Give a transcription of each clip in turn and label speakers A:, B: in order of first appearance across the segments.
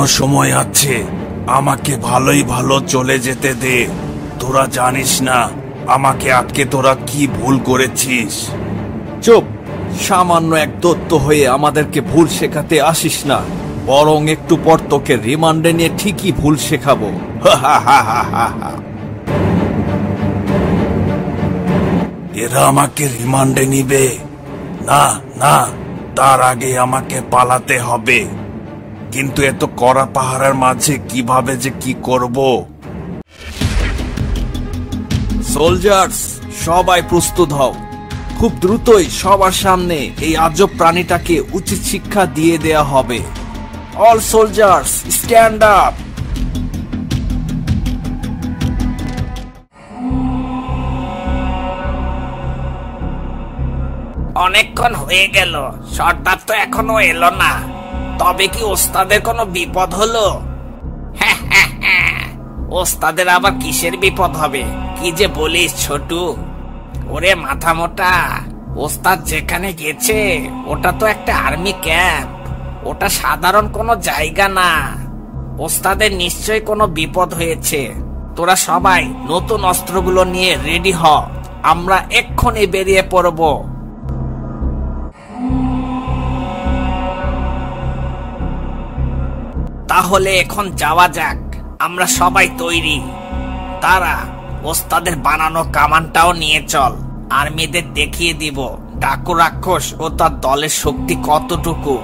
A: এখনও সময় আছে। আমাকে ভালোই ভালো চলে যেতে দে। তোরা জানিস না আমাকে আটকে তোরা কি ভুল করেছিস?
B: চুপ। সামান্য এক দত্ত হয়ে আমাদেরকে ভুল শেখাতে আসিস না। বরং একটু পর তোকে রিমান্ডে নিয়ে ঠিকই ভুল শেখাবো।
A: এরা আমাকে রিমান্ডে নিবে। না না তার আগে আমাকে পালাতে হবে। কিন্তু এত কড়া পাহাড়ের মাঝে কীভাবে যে কি করব?
B: সোলজার্স সবাই প্রস্তুত হও। খুব দ্রুতই সবার সামনে এই আজব প্রাণীটাকে উচিত শিক্ষা দিয়ে দেয়া হবে। অল সোলজার্স স্ট্যান্ড আপ
C: অনেকক্ষণ হয়ে গেল। সর্দার তো এখনও এলো না। তবে কি ওস্তাদের কোনো বিপদ হলো? হ্যাঁ, হ্যাঁ, হ্যাঁ। ওস্তাদের আবার কিসের বিপদ হবে? কি যে বলিস ছোটু? ওরে মাথা মোটা ওস্তাদ যেখানে গেছে ওটা তো একটা আর্মি ক্যাম্প। ওটা সাধারণ কোনো জায়গা না। ওস্তাদের নিশ্চয় কোনো বিপদ হয়েছে। তোরা সবাই নতুন অস্ত্রগুলো নিয়ে রেডি হ। আমরা এক্ষুনি বেরিয়ে পড়ব। তাহলে এখন যাওয়া যাক। আমরা সবাই তৈরি। তারা, ওস্তাদের বানানো কামানটাও নিয়ে চল। আর্মিদের দেখিয়ে দিব। ডাকু রাক্ষস ও তার দলের শক্তি কতটুকু।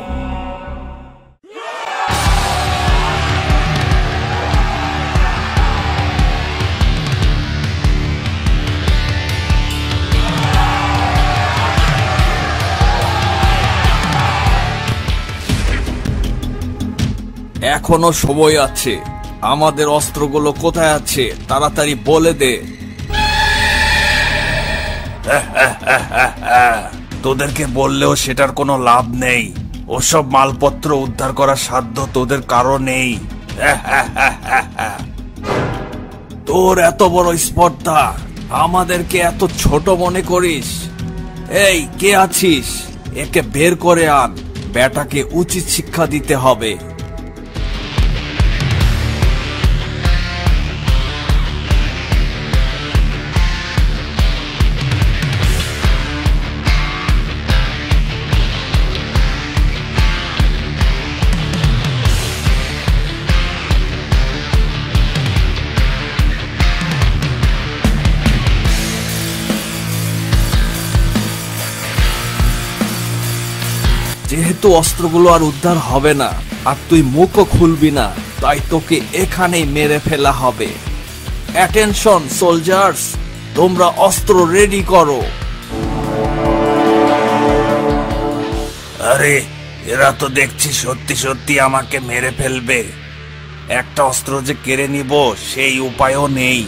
B: এখনও সময় আছে। আমাদের অস্ত্রগুলো কোথায় আছে, তাড়াতাড়ি বলে দে।
A: তোদেরকে বললেও সেটার কোনো লাভ নেই। ওসব মালপত্র উদ্ধার করার সাধ্য তোদের কারও নেই।
B: তোর এত বড় স্পর্ধা, আমাদেরকে এত ছোট মনে করিস। এই, কে আছিস? একে বের করে আন। বেটাকে উচিত শিক্ষা দিতে হবে। যেহেতু অস্ত্রগুলো আর উদ্ধার হবে না, আর তুই মুখও খুলবি না, তাই তোকে এখানেই মেরে ফেলা হবে। অ্যাটেনশন সোলজার্স তোমরা অস্ত্র রেডি করো।
A: আরে, এরা তো দেখছি সত্যি সত্যি আমাকে মেরে ফেলবে। একটা অস্ত্র যে কেড়ে নিব, সেই উপায়ও নেই।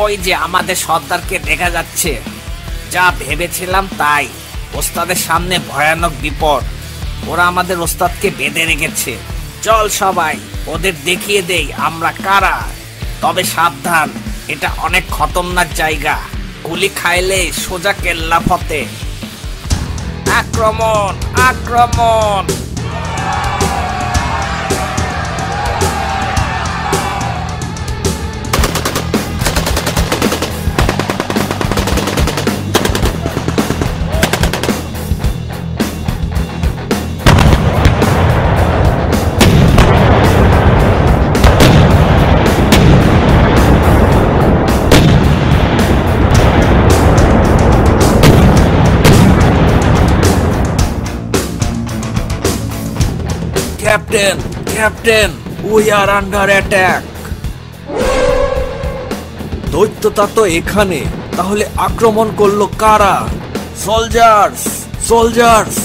C: ওই যে আমাদের সর্দারকে দেখা যাচ্ছে। যা ভেবেছিলাম তাই। ওস্তাদের সামনে ভয়ানক বিপদ। ওরা আমাদের ওস্তাদকে বেঁধে রেখেছে। চল সবাই, ওদের দেখিয়ে দেই আমরা কারা। তবে সাবধান, এটা অনেক খতরনাক জায়গা। গুলি খাইলে সোজা কেল্লা ফতে আক্রমণ আক্রমণ!
B: Captain captain we are under attack দৈত্যতা তো এখানে, তাহলে আক্রমণ করল কারা? সোলজার্স সোলজার্স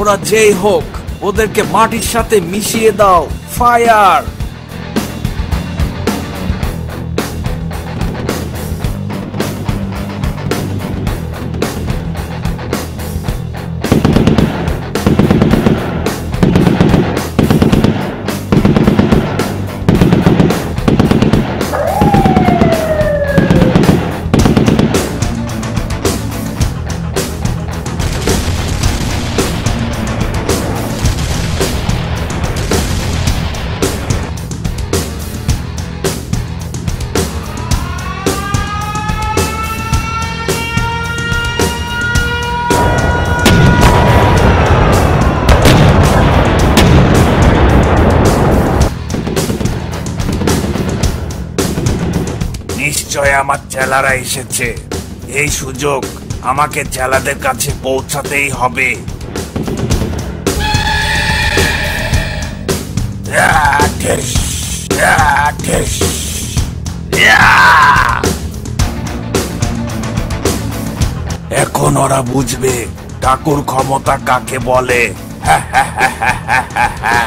B: ওরা যেই হোক, ওদেরকে মাটির সাথে মিশিয়ে দাও ফায়ার
A: নিশ্চয় আমার চেলারা এসেছে এই সুযোগ আমাকে চেলাদের কাছে পৌঁছাতেই হবে। এখন ওরা বুঝবে ঠাকুর ক্ষমতা কাকে বলে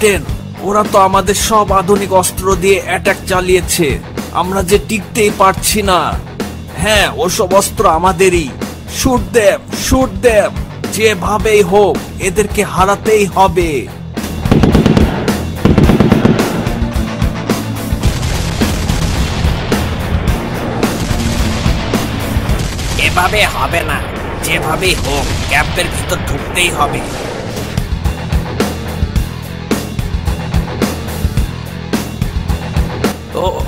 B: ক্যাপ্টেন, ওরা তো আমাদের সব আধুনিক অস্ত্র দিয়ে অ্যাটাক চালিয়েছে। আমরা যে টিকতেই পারছি না। হ্যাঁ ওসব অস্ত্র আমাদেরই। শুট দেব শুট দেব যেভাবেই হোক, এদেরকে হারাতেই হবে।
C: এভাবে হবে না। যেভাবেই হোক, ক্যাম্পের ভিতর ঢুকতেই হবে।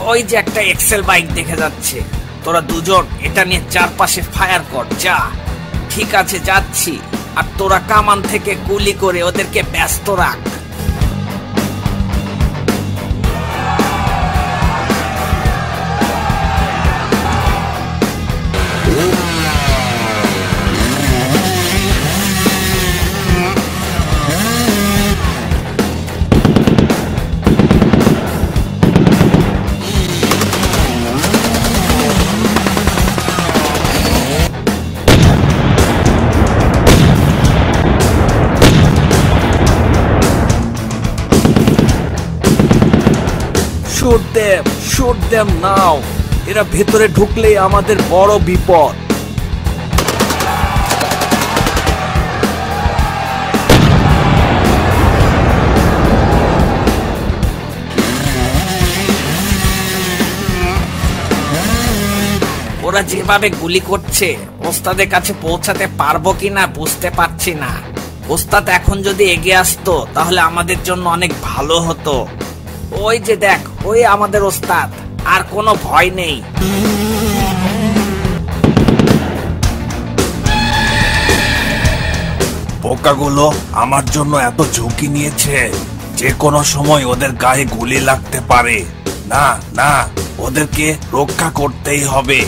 C: ওই যে একটা এক্সেল বাইক দেখে যাচ্ছে। তোরা দুজন, এটা নিয়ে চারপাশে ফায়ার কর, যা। ঠিক আছে, যাচ্ছি। আর তোরা কামান থেকে গুলি করে ওদেরকে ব্যস্ত রাখ।
B: Shoot them shoot them now এরা ভেতরে ঢুকলেই আমাদের বড় বিপদ।
C: ওরা যেভাবে গুলি করছে, ওস্তাদের কাছে পৌঁছাতে পারব কিনা বুঝতে পারছি না। ওস্তাদ এখন যদি এগিয়ে আসতো, তাহলে আমাদের জন্য অনেক ভালো হতো। ওই যে দেখ ওই আমাদের ওস্তাদ, আর কোনো ভয় নেই।
A: পোকাগুলো আমার জন্য এত ঝুঁকি নিয়েছে, যে কোনো সময় ওদের গায়ে গুলি লাগতে পারে। না না, ওদেরকে রক্ষা করতেই হবে।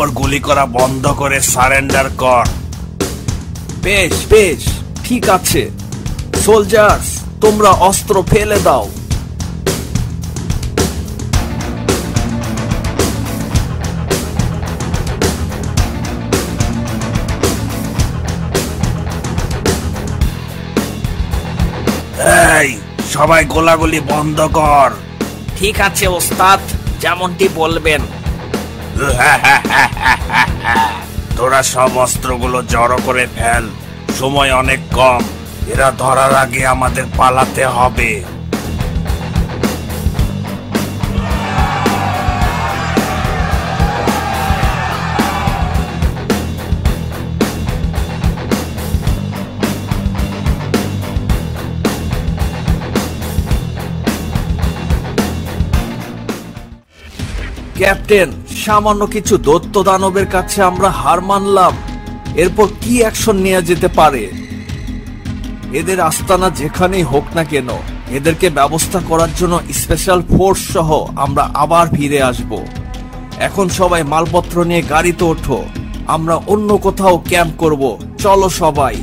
A: ওপর গুলি করা বন্ধ করে সারেন্ডার কর।
B: বেশ বেশ, ঠিক আছে। সোলজার্স, তোমরা অস্ত্র ফেলে দাও।
A: এই, সবাই গোলাগুলি বন্ধ কর।
C: ঠিক আছে, ওস্তাদ, যেমনটি বলবেন।
A: তোরা সব অস্ত্রগুলো জড়ো করে ফেল। সময় অনেক কম। এরা ধরার আগে আমাদের পালাতে হবে।
B: ক্যাপ্টেন সামান্য কিছু দৈত্য দানবের কাছে আমরা হার মানলাম। এরপর কি অ্যাকশন নেওয়া যেতে পারে? এদের আস্তানা যেখানেই হোক না কেন, এদেরকে ব্যবস্থা করার জন্য স্পেশাল ফোর্স সহ আমরা আবার ফিরে আসব। এখন সবাই মালপত্র নিয়ে গাড়িতে ওঠো। আমরা অন্য কোথাও ক্যাম্প করব। চলো সবাই।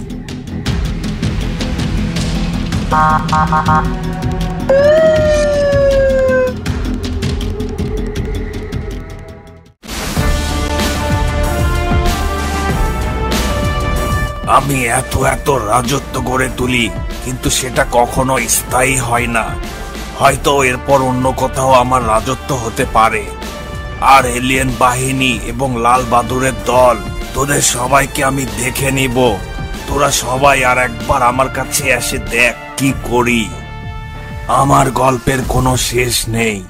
A: আমি এত এত রাজত্ব গড়ে তুলি, কিন্তু সেটা কখনো স্থায়ী হয় না। হয়তো এরপর অন্য কোথাও আমার রাজত্ব হতে পারে। আর এলিয়েন বাহিনী এবং লাল বাদুরের দল, তোদের সবাইকে আমি দেখে নিব।
B: তোরা সবাই আর একবার আমার কাছে এসে দেখ কি করি। আমার গল্পের কোনো শেষ নেই।